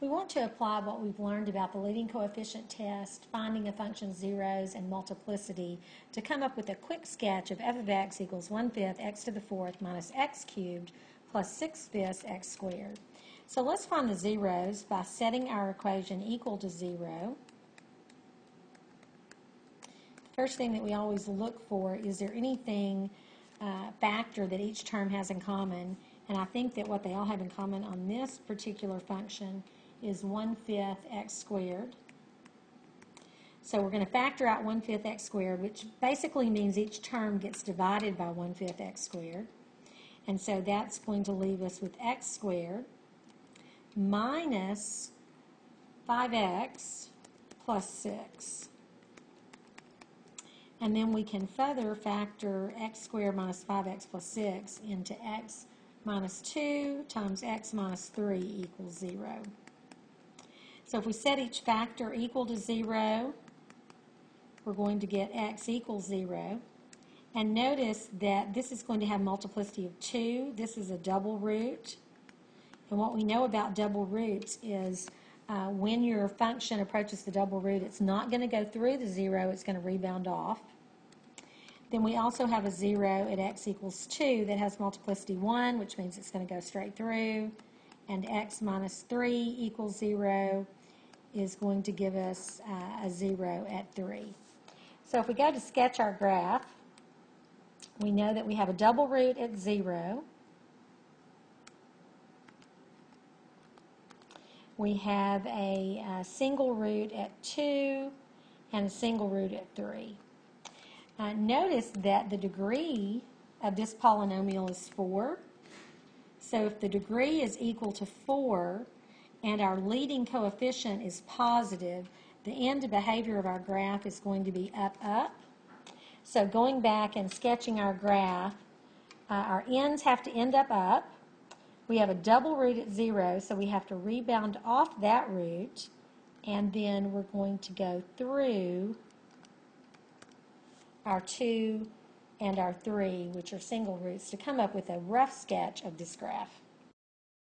We want to apply what we've learned about the leading coefficient test, finding a function's zeros, and multiplicity to come up with a quick sketch of f of x equals 1 fifth x to the fourth minus x cubed plus 6 fifths x squared. So let's find the zeros by setting our equation equal to 0. The first thing that we always look for is there anything uh, factor that each term has in common and I think that what they all have in common on this particular function is 1 fifth x squared. So we're going to factor out 1 fifth x squared, which basically means each term gets divided by 1 fifth x squared. And so that's going to leave us with x squared minus 5x plus 6. And then we can further factor x squared minus 5x plus 6 into x minus 2 times x minus 3 equals 0. So if we set each factor equal to 0, we're going to get x equals 0. And notice that this is going to have multiplicity of 2. This is a double root. And what we know about double roots is uh, when your function approaches the double root, it's not going to go through the 0, it's going to rebound off. Then we also have a 0 at x equals 2 that has multiplicity 1, which means it's going to go straight through. And x minus 3 equals 0 is going to give us uh, a 0 at 3. So if we go to sketch our graph, we know that we have a double root at 0. We have a, a single root at 2 and a single root at 3. Uh, notice that the degree of this polynomial is 4. So if the degree is equal to 4, and our leading coefficient is positive, the end behavior of our graph is going to be up, up. So going back and sketching our graph, uh, our ends have to end up up. We have a double root at 0, so we have to rebound off that root, and then we're going to go through our 2 and our 3, which are single roots, to come up with a rough sketch of this graph.